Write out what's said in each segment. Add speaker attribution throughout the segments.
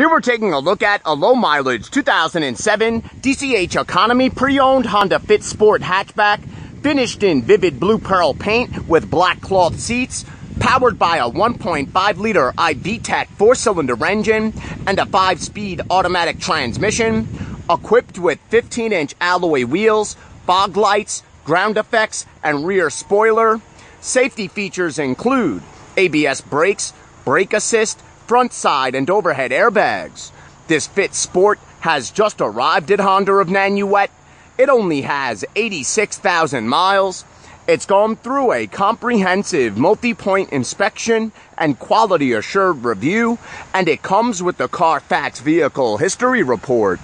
Speaker 1: Here we're taking a look at a low mileage 2007 DCH Economy pre-owned Honda Fit Sport hatchback, finished in vivid blue pearl paint with black cloth seats, powered by a 1.5 liter iVTEC four cylinder engine and a five speed automatic transmission, equipped with 15 inch alloy wheels, fog lights, ground effects, and rear spoiler. Safety features include ABS brakes, brake assist, front side and overhead airbags. This Fit Sport has just arrived at Honda of Nanuet. It only has 86,000 miles. It's gone through a comprehensive multi-point inspection and quality assured review, and it comes with the Carfax vehicle history report.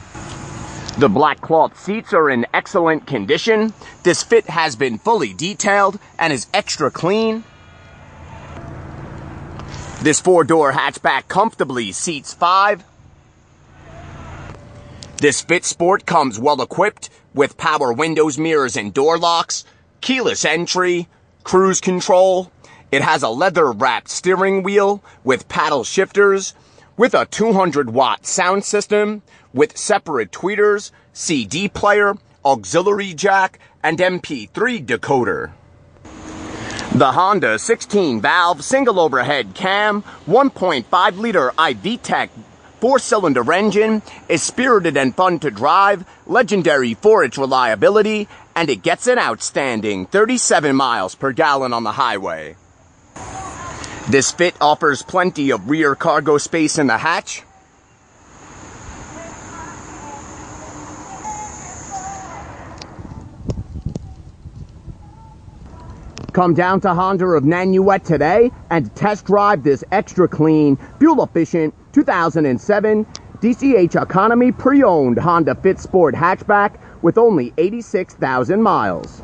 Speaker 1: The black cloth seats are in excellent condition. This Fit has been fully detailed and is extra clean. This four-door hatchback comfortably seats five. This Fit Sport comes well equipped with power windows, mirrors, and door locks, keyless entry, cruise control. It has a leather-wrapped steering wheel with paddle shifters, with a 200 watt sound system, with separate tweeters, CD player, auxiliary jack, and MP3 decoder. The Honda 16 valve single overhead cam 1.5 liter iVTEC four cylinder engine is spirited and fun to drive, legendary for its reliability, and it gets an outstanding 37 miles per gallon on the highway. This fit offers plenty of rear cargo space in the hatch, Come down to Honda of Nanuet today and test drive this extra clean, fuel efficient 2007 DCH Economy pre-owned Honda Fit Sport hatchback with only 86,000 miles.